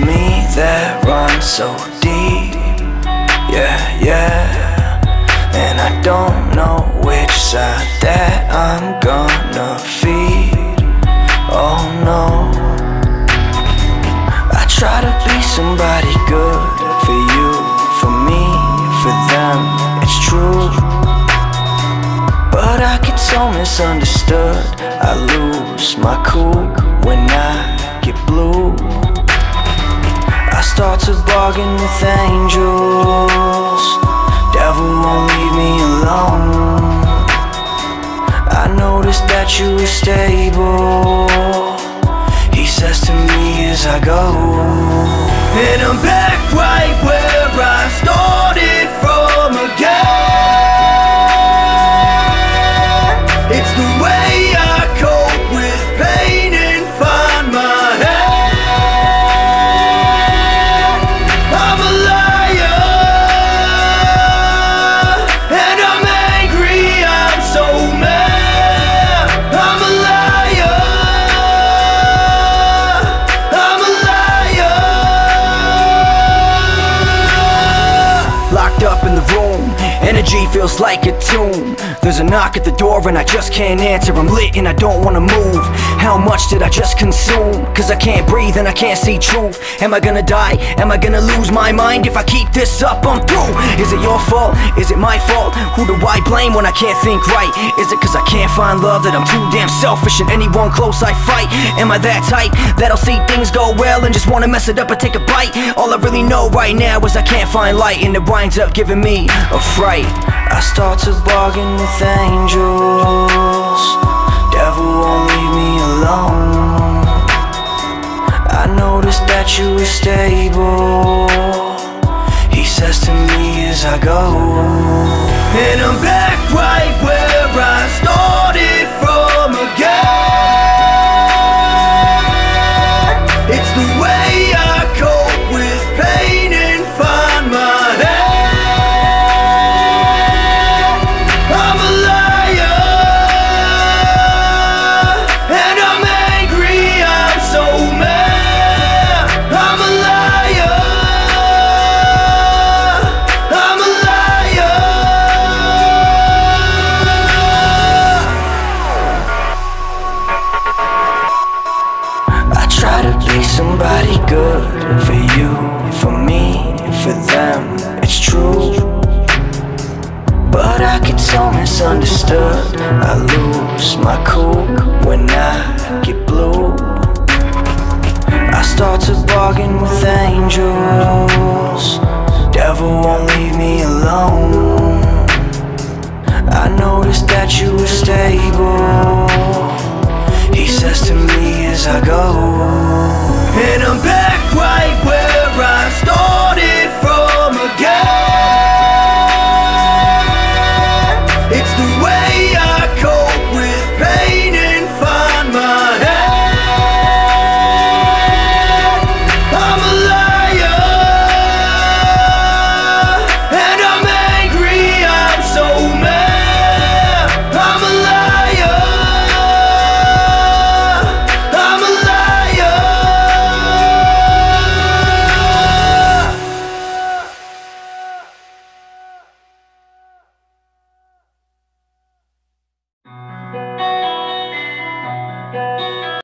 me that runs so deep. Yeah, yeah. And I don't know which side that I'm gonna feed. Oh no. I try to be somebody good for you, for me, for them. It's true. But I get so misunderstood. I lose my cool To bargain with angels. Energy feels like a tomb. There's a knock at the door and I just can't answer. I'm lit and I don't wanna move. How much did I just consume? Cause I can't breathe and I can't see truth. Am I gonna die? Am I gonna lose my mind if I keep this up? I'm through. Is it your fault? Is it my fault? Who do I blame when I can't think right? Is it cause I can't find love that I'm too damn selfish and anyone close I fight? Am I that type that'll see things go well and just wanna mess it up and take a bite? All I really know right now is I can't find light and it winds up giving me a fright. I start to bargain with angels. Devil won't leave me alone. I noticed that you were stable. He says to me as I go. And I'm back somebody good for you, for me, for them. It's true. But I get so misunderstood. I lose my cool when I get blue. I start to bargain with angels. Devil won't leave me alone. I noticed that you were stable. He says to me as I go. And I'm back right where